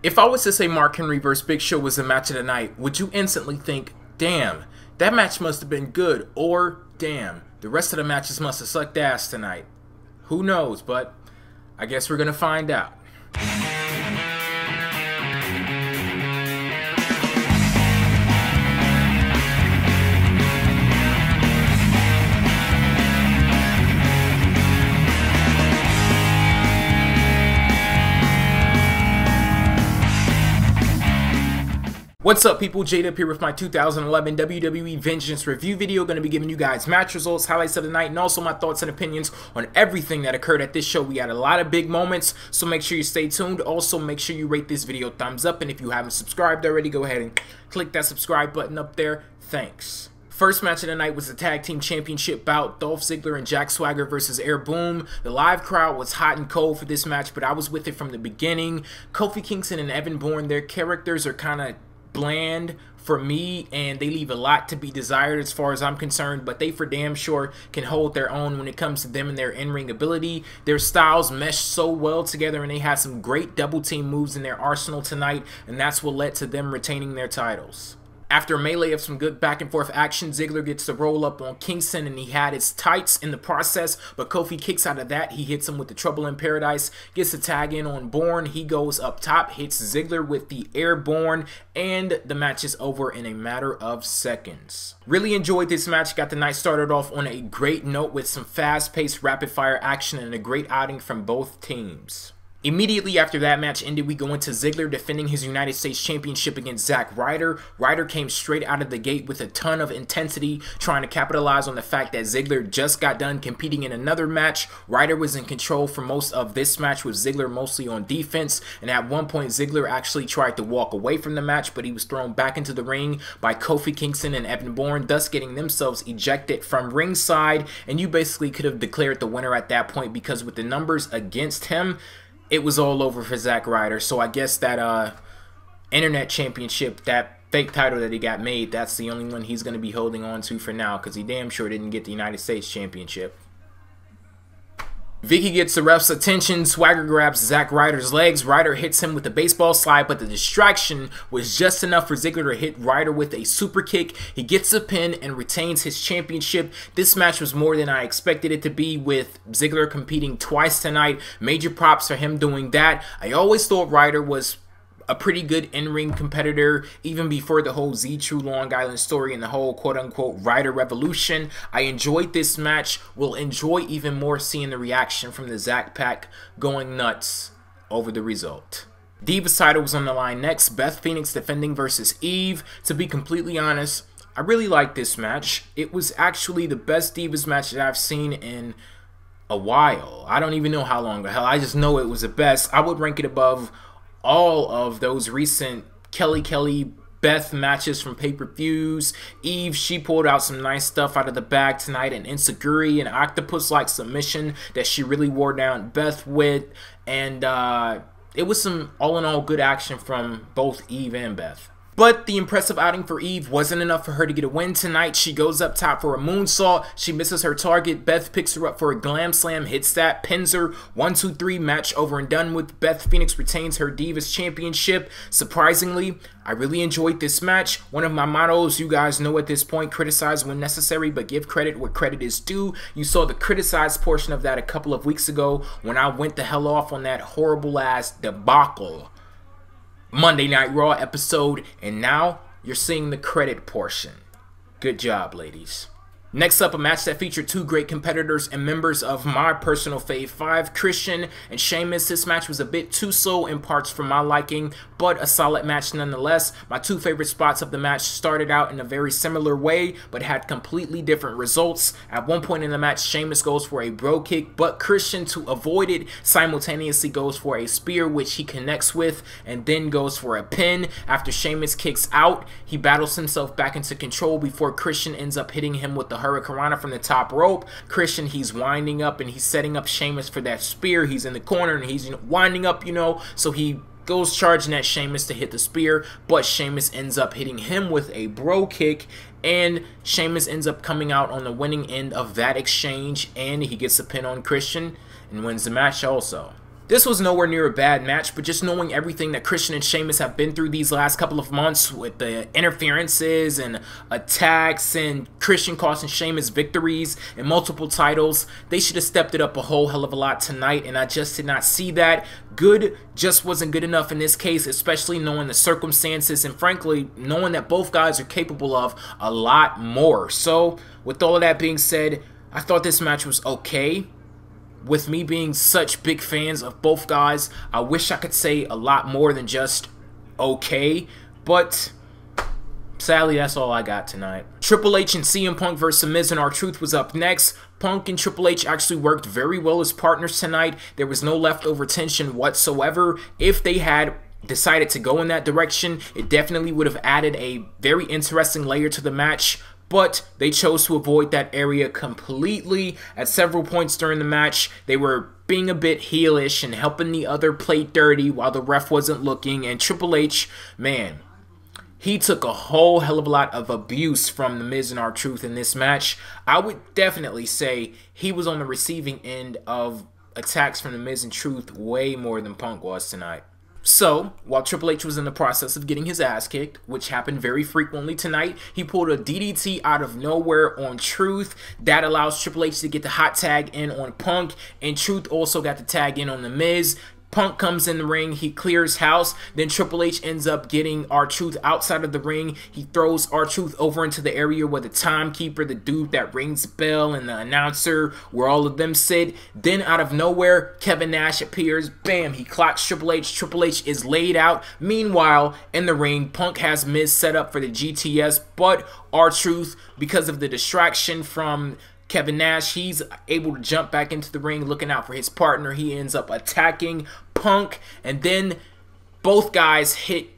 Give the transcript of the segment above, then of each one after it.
If I was to say Mark Henry vs. Big Show was the match of the night, would you instantly think, damn, that match must have been good, or damn, the rest of the matches must have sucked ass tonight? Who knows, but I guess we're gonna find out. What's up people, J Dub here with my 2011 WWE Vengeance review video. Going to be giving you guys match results, highlights of the night, and also my thoughts and opinions on everything that occurred at this show. We had a lot of big moments, so make sure you stay tuned. Also, make sure you rate this video thumbs up, and if you haven't subscribed already, go ahead and click that subscribe button up there. Thanks. First match of the night was the Tag Team Championship bout, Dolph Ziggler and Jack Swagger versus Air Boom. The live crowd was hot and cold for this match, but I was with it from the beginning. Kofi Kingston and Evan Bourne, their characters are kind of bland for me and they leave a lot to be desired as far as I'm concerned but they for damn sure can hold their own when it comes to them and their in-ring ability. Their styles mesh so well together and they had some great double team moves in their arsenal tonight and that's what led to them retaining their titles after a melee of some good back and forth action, Ziggler gets the roll up on Kingston and he had his tights in the process, but Kofi kicks out of that. He hits him with the Trouble in Paradise, gets a tag in on Bourne. He goes up top, hits Ziggler with the Airborne, and the match is over in a matter of seconds. Really enjoyed this match. Got the night started off on a great note with some fast paced rapid fire action and a great outing from both teams. Immediately after that match ended, we go into Ziggler defending his United States Championship against Zack Ryder. Ryder came straight out of the gate with a ton of intensity, trying to capitalize on the fact that Ziggler just got done competing in another match. Ryder was in control for most of this match with Ziggler mostly on defense, and at one point Ziggler actually tried to walk away from the match, but he was thrown back into the ring by Kofi Kingston and Evan Bourne, thus getting themselves ejected from ringside, and you basically could have declared the winner at that point because with the numbers against him, it was all over for Zack Ryder. So I guess that uh, internet championship, that fake title that he got made, that's the only one he's going to be holding on to for now because he damn sure didn't get the United States championship. Vickie gets the ref's attention. Swagger grabs Zack Ryder's legs. Ryder hits him with a baseball slide, but the distraction was just enough for Ziggler to hit Ryder with a super kick. He gets a pin and retains his championship. This match was more than I expected it to be with Ziggler competing twice tonight. Major props for him doing that. I always thought Ryder was a pretty good in-ring competitor even before the whole Z True Long Island story and the whole quote-unquote Ryder Revolution. I enjoyed this match. Will enjoy even more seeing the reaction from the Zack Pack going nuts over the result. Divas title was on the line next. Beth Phoenix defending versus Eve. To be completely honest, I really like this match. It was actually the best Divas match that I've seen in a while. I don't even know how long. The hell, I just know it was the best. I would rank it above all of those recent Kelly Kelly Beth matches from pay-per-views. Eve, she pulled out some nice stuff out of the bag tonight. An Enzuigiri, an octopus-like submission that she really wore down Beth with. And uh, it was some all-in-all good action from both Eve and Beth. But the impressive outing for Eve wasn't enough for her to get a win tonight. She goes up top for a moonsault. She misses her target. Beth picks her up for a glam slam, hits that, pins her. One, two, three, match over and done with. Beth Phoenix retains her Divas Championship. Surprisingly, I really enjoyed this match. One of my mottos, you guys know at this point, criticize when necessary, but give credit where credit is due. You saw the criticized portion of that a couple of weeks ago when I went the hell off on that horrible ass debacle Monday Night Raw episode, and now you're seeing the credit portion. Good job, ladies. Next up, a match that featured two great competitors and members of my personal fave 5, Christian and Sheamus. This match was a bit too slow in parts for my liking, but a solid match nonetheless. My two favorite spots of the match started out in a very similar way, but had completely different results. At one point in the match, Sheamus goes for a bro kick, but Christian, to avoid it, simultaneously goes for a spear, which he connects with, and then goes for a pin. After Sheamus kicks out, he battles himself back into control before Christian ends up hitting him with the Hurricanrana from the top rope. Christian, he's winding up and he's setting up Sheamus for that spear. He's in the corner and he's you know, winding up, you know, so he goes charging at Sheamus to hit the spear, but Sheamus ends up hitting him with a bro kick, and Sheamus ends up coming out on the winning end of that exchange, and he gets a pin on Christian and wins the match also. This was nowhere near a bad match, but just knowing everything that Christian and Sheamus have been through these last couple of months with the interferences and attacks and Christian costing Sheamus victories and multiple titles, they should have stepped it up a whole hell of a lot tonight, and I just did not see that. Good just wasn't good enough in this case, especially knowing the circumstances and frankly, knowing that both guys are capable of a lot more. So, with all of that being said, I thought this match was okay with me being such big fans of both guys, I wish I could say a lot more than just okay, but sadly, that's all I got tonight. Triple H and CM Punk versus Miz and R-Truth was up next. Punk and Triple H actually worked very well as partners tonight. There was no leftover tension whatsoever. If they had decided to go in that direction, it definitely would have added a very interesting layer to the match but they chose to avoid that area completely. At several points during the match, they were being a bit heelish and helping the other play dirty while the ref wasn't looking. And Triple H, man, he took a whole hell of a lot of abuse from The Miz and R-Truth in this match. I would definitely say he was on the receiving end of attacks from The Miz and Truth way more than Punk was tonight. So, while Triple H was in the process of getting his ass kicked, which happened very frequently tonight, he pulled a DDT out of nowhere on Truth. That allows Triple H to get the hot tag in on Punk, and Truth also got the tag in on The Miz. Punk comes in the ring, he clears house, then Triple H ends up getting R-Truth outside of the ring. He throws R-Truth over into the area where the timekeeper, the dude that rings the bell, and the announcer, where all of them sit. Then out of nowhere, Kevin Nash appears. Bam, he clocks Triple H. Triple H is laid out. Meanwhile, in the ring, Punk has Miz set up for the GTS, but R-Truth, because of the distraction from Kevin Nash, he's able to jump back into the ring looking out for his partner. He ends up attacking Punk, and then both guys hit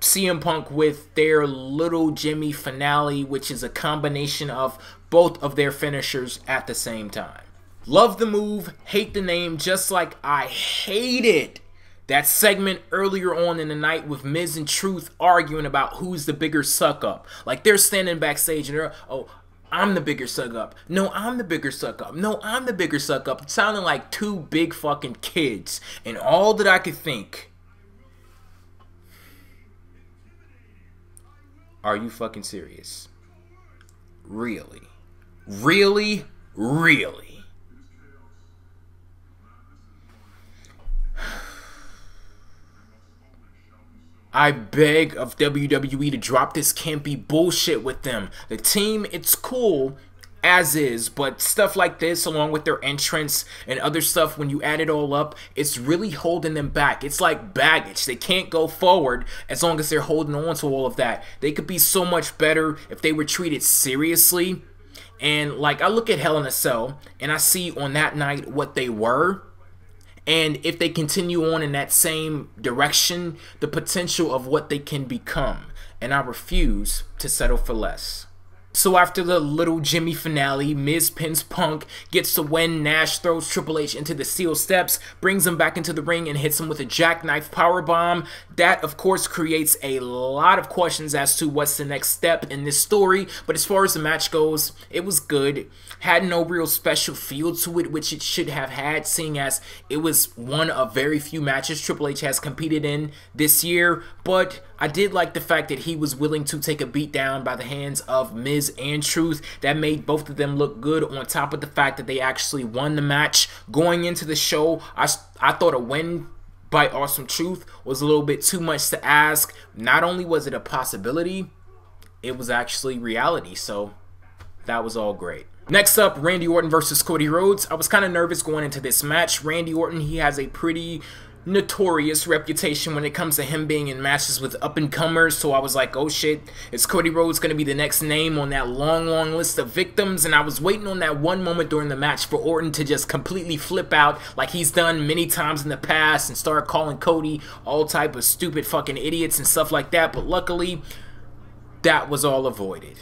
CM Punk with their little Jimmy finale, which is a combination of both of their finishers at the same time. Love the move, hate the name, just like I hated that segment earlier on in the night with Miz and Truth arguing about who's the bigger suck up. Like they're standing backstage and they're, oh, I'm the bigger suck up. No, I'm the bigger suck up. No, I'm the bigger suck up. It sounded like two big fucking kids. And all that I could think. Are you fucking serious? Really? Really? Really? I beg of WWE to drop this campy bullshit with them. The team, it's cool as is, but stuff like this, along with their entrance and other stuff, when you add it all up, it's really holding them back. It's like baggage. They can't go forward as long as they're holding on to all of that. They could be so much better if they were treated seriously. And like, I look at Hell in a Cell and I see on that night what they were and if they continue on in that same direction, the potential of what they can become. And I refuse to settle for less. So after the little Jimmy finale, Miz pins Punk, gets to win, Nash throws Triple H into the steel steps, brings him back into the ring and hits him with a jackknife powerbomb. That of course creates a lot of questions as to what's the next step in this story, but as far as the match goes, it was good. Had no real special feel to it, which it should have had, seeing as it was one of very few matches Triple H has competed in this year, but I did like the fact that he was willing to take a beat down by the hands of Miz and Truth. That made both of them look good on top of the fact that they actually won the match. Going into the show, I, I thought a win by Awesome Truth was a little bit too much to ask. Not only was it a possibility, it was actually reality. So that was all great. Next up, Randy Orton versus Cody Rhodes. I was kind of nervous going into this match. Randy Orton, he has a pretty notorious reputation when it comes to him being in matches with up and comers. So I was like, oh shit, is Cody Rhodes going to be the next name on that long, long list of victims? And I was waiting on that one moment during the match for Orton to just completely flip out like he's done many times in the past and start calling Cody all type of stupid fucking idiots and stuff like that. But luckily, that was all avoided.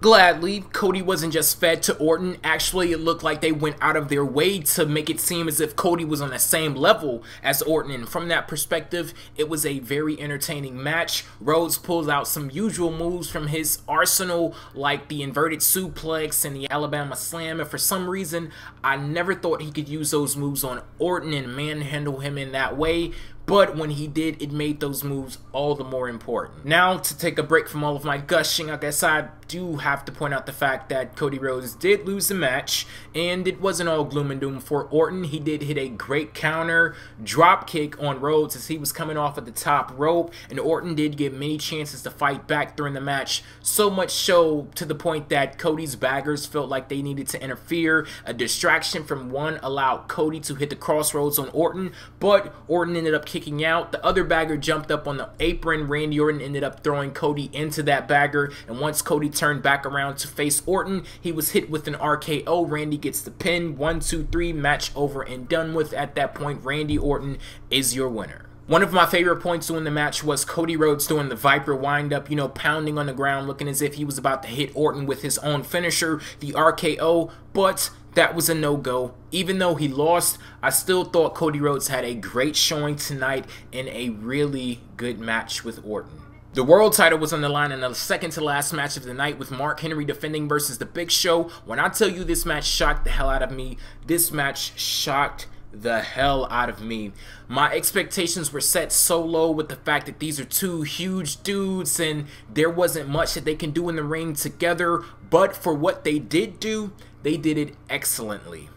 Gladly, Cody wasn't just fed to Orton. Actually, it looked like they went out of their way to make it seem as if Cody was on the same level as Orton. And from that perspective, it was a very entertaining match. Rhodes pulls out some usual moves from his arsenal, like the inverted suplex and the Alabama slam. And for some reason, I never thought he could use those moves on Orton and manhandle him in that way but when he did, it made those moves all the more important. Now, to take a break from all of my gushing, I guess I do have to point out the fact that Cody Rhodes did lose the match, and it wasn't all gloom and doom for Orton. He did hit a great counter drop kick on Rhodes as he was coming off at the top rope, and Orton did get many chances to fight back during the match, so much so to the point that Cody's baggers felt like they needed to interfere. A distraction from one allowed Cody to hit the crossroads on Orton, but Orton ended up kicking out. The other bagger jumped up on the apron. Randy Orton ended up throwing Cody into that bagger, and once Cody turned back around to face Orton. He was hit with an RKO. Randy gets the pin. One, two, three. Match over and done with. At that point, Randy Orton is your winner. One of my favorite points during the match was Cody Rhodes doing the Viper windup, you know, pounding on the ground, looking as if he was about to hit Orton with his own finisher, the RKO, but that was a no-go. Even though he lost, I still thought Cody Rhodes had a great showing tonight in a really good match with Orton. The world title was on the line in the second to last match of the night with Mark Henry defending versus The Big Show. When I tell you this match shocked the hell out of me, this match shocked the hell out of me. My expectations were set so low with the fact that these are two huge dudes and there wasn't much that they can do in the ring together, but for what they did do, they did it excellently.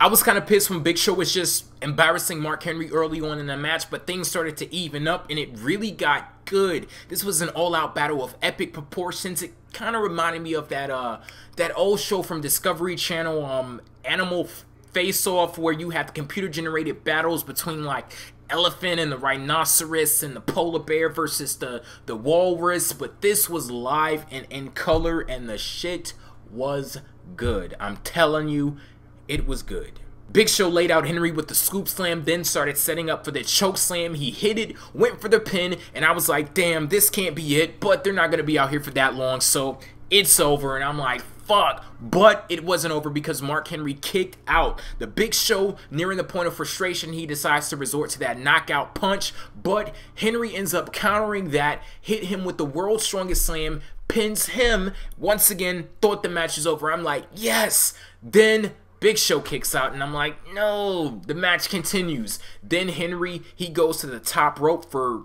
I was kind of pissed when Big Show was just embarrassing Mark Henry early on in the match, but things started to even up and it really got good. This was an all-out battle of epic proportions. It kind of reminded me of that uh that old show from Discovery Channel, um, Animal Face Off, where you have computer-generated battles between like elephant and the rhinoceros and the polar bear versus the the walrus. But this was live and in color, and the shit was good. I'm telling you it was good. Big Show laid out Henry with the scoop slam, then started setting up for the choke slam. He hit it, went for the pin, and I was like, damn, this can't be it, but they're not going to be out here for that long, so it's over. And I'm like, fuck. But it wasn't over because Mark Henry kicked out. The Big Show, nearing the point of frustration, he decides to resort to that knockout punch, but Henry ends up countering that, hit him with the world's strongest slam, pins him. Once again, thought the match is over. I'm like, yes. Then Big Show kicks out, and I'm like, no, the match continues. Then Henry, he goes to the top rope for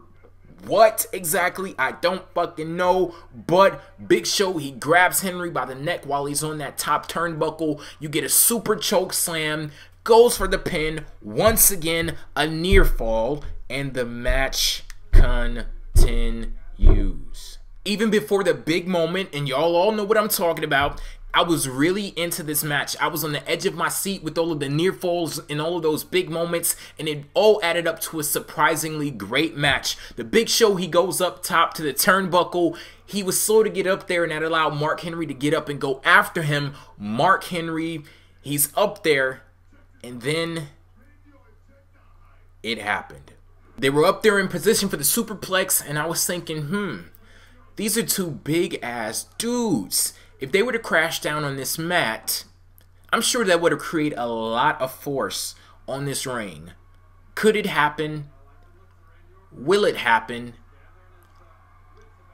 what exactly? I don't fucking know. But Big Show, he grabs Henry by the neck while he's on that top turnbuckle. You get a super choke slam, goes for the pin. Once again, a near fall, and the match continues. Even before the big moment, and y'all all know what I'm talking about, I was really into this match. I was on the edge of my seat with all of the near falls and all of those big moments, and it all added up to a surprisingly great match. The big show, he goes up top to the turnbuckle. He was slow to get up there, and that allowed Mark Henry to get up and go after him. Mark Henry, he's up there, and then it happened. They were up there in position for the superplex, and I was thinking, hmm, these are two big ass dudes if they were to crash down on this mat, I'm sure that would have created a lot of force on this ring. Could it happen? Will it happen?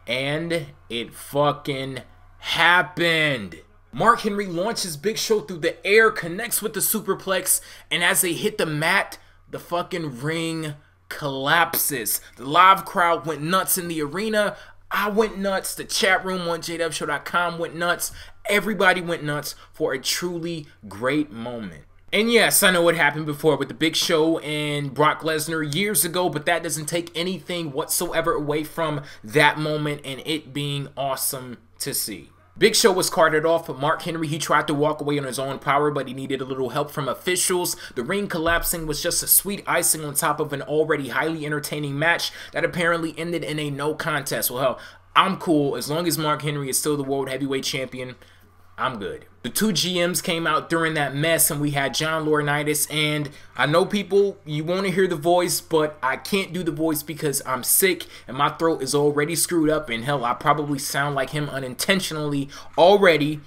And it fucking happened. Mark Henry launches Big Show through the air, connects with the superplex, and as they hit the mat, the fucking ring collapses. The live crowd went nuts in the arena. I went nuts. The chat room on jaydubshow.com went nuts. Everybody went nuts for a truly great moment. And yes, I know what happened before with the Big Show and Brock Lesnar years ago, but that doesn't take anything whatsoever away from that moment and it being awesome to see. Big Show was carted off, but Mark Henry, he tried to walk away on his own power, but he needed a little help from officials. The ring collapsing was just a sweet icing on top of an already highly entertaining match that apparently ended in a no contest. Well, hell, I'm cool as long as Mark Henry is still the World Heavyweight Champion. I'm good. The two GMs came out during that mess, and we had John Laurinaitis. And I know people, you want to hear the voice, but I can't do the voice because I'm sick and my throat is already screwed up. And hell, I probably sound like him unintentionally already.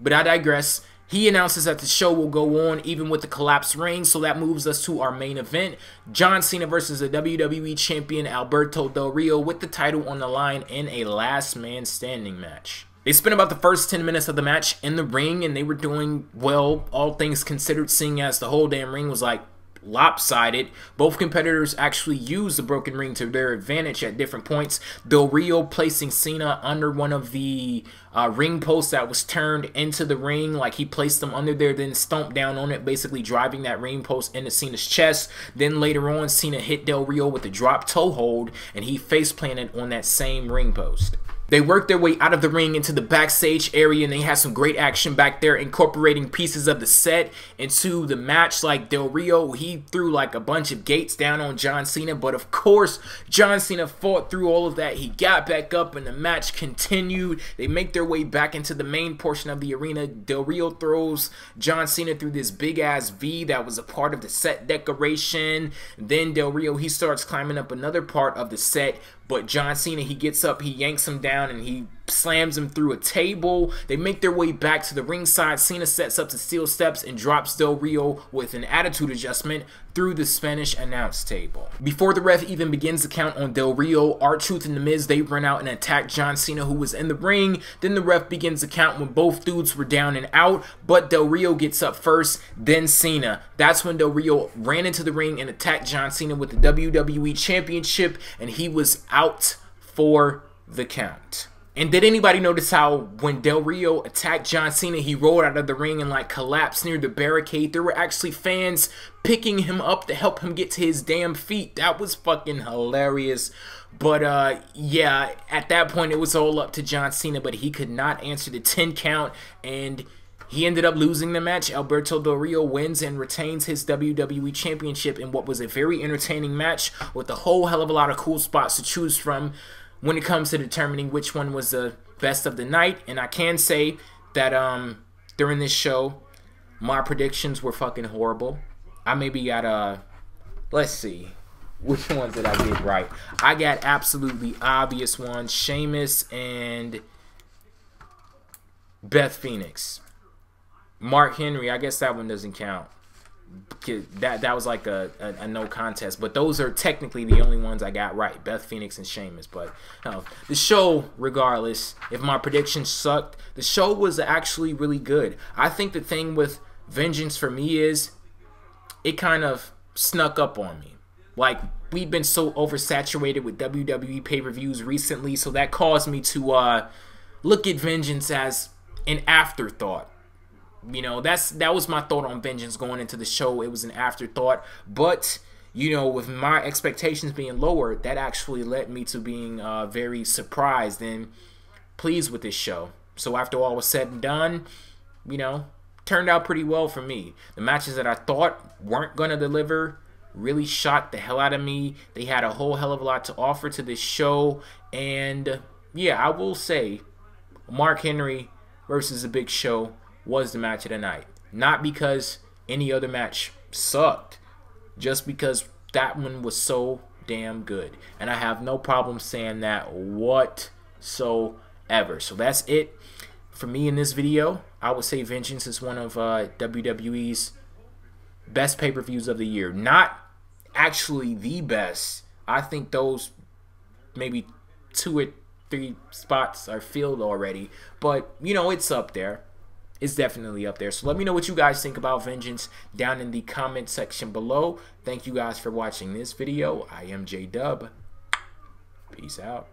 But I digress. He announces that the show will go on even with the collapsed ring, so that moves us to our main event. John Cena versus the WWE Champion Alberto Del Rio with the title on the line in a last man standing match. They spent about the first 10 minutes of the match in the ring and they were doing well, all things considered, seeing as the whole damn ring was like lopsided. Both competitors actually used the broken ring to their advantage at different points. Del Rio placing Cena under one of the uh, ring posts that was turned into the ring, like he placed them under there, then stomped down on it, basically driving that ring post into Cena's chest. Then later on, Cena hit Del Rio with a drop toe hold, and he face planted on that same ring post. They worked their way out of the ring into the backstage area and they had some great action back there, incorporating pieces of the set into the match. Like Del Rio, he threw like a bunch of gates down on John Cena, but of course, John Cena fought through all of that. He got back up and the match continued. They make their way back into the main portion of the arena. Del Rio throws John Cena through this big ass V that was a part of the set decoration. Then Del Rio, he starts climbing up another part of the set, but John Cena, he gets up, he yanks him down, and he slams him through a table. They make their way back to the ringside. Cena sets up the steel steps and drops Del Rio with an attitude adjustment through the Spanish announce table. Before the ref even begins to count on Del Rio, R-Truth and The Miz, they run out and attack John Cena who was in the ring. Then the ref begins to count when both dudes were down and out, but Del Rio gets up first, then Cena. That's when Del Rio ran into the ring and attacked John Cena with the WWE Championship, and he was out for the count. And did anybody notice how when Del Rio attacked John Cena, he rolled out of the ring and like collapsed near the barricade? There were actually fans picking him up to help him get to his damn feet. That was fucking hilarious. But uh yeah, at that point it was all up to John Cena, but he could not answer the 10 count and he ended up losing the match. Alberto Del Rio wins and retains his WWE Championship in what was a very entertaining match with a whole hell of a lot of cool spots to choose from when it comes to determining which one was the best of the night. And I can say that um, during this show, my predictions were fucking horrible. I maybe got a, uh, let's see, which ones did I get right? I got absolutely obvious ones: Sheamus and Beth Phoenix. Mark Henry, I guess that one doesn't count that that was like a, a, a, no contest. But those are technically the only ones I got right: Beth Phoenix and Sheamus. But uh, the show, regardless, if my predictions sucked, the show was actually really good. I think the thing with Vengeance for me is it kind of snuck up on me. Like we've been so oversaturated with WWE pay per views recently, so that caused me to uh, look at Vengeance as an afterthought you know, that's that was my thought on Vengeance going into the show. It was an afterthought, but you know, with my expectations being lower, that actually led me to being uh, very surprised and pleased with this show. So after all was said and done, you know, turned out pretty well for me. The matches that I thought weren't gonna deliver really shot the hell out of me. They had a whole hell of a lot to offer to this show, and yeah, I will say, Mark Henry versus a Big Show was the match of the night. Not because any other match sucked, just because that one was so damn good. And I have no problem saying that whatsoever. So that's it for me in this video. I would say Vengeance is one of uh, WWE's best pay-per-views of the year. Not actually the best. I think those maybe two or three spots are filled already. But, you know, it's up there it's definitely up there. So let me know what you guys think about Vengeance down in the comment section below. Thank you guys for watching this video. I am J Dub. Peace out.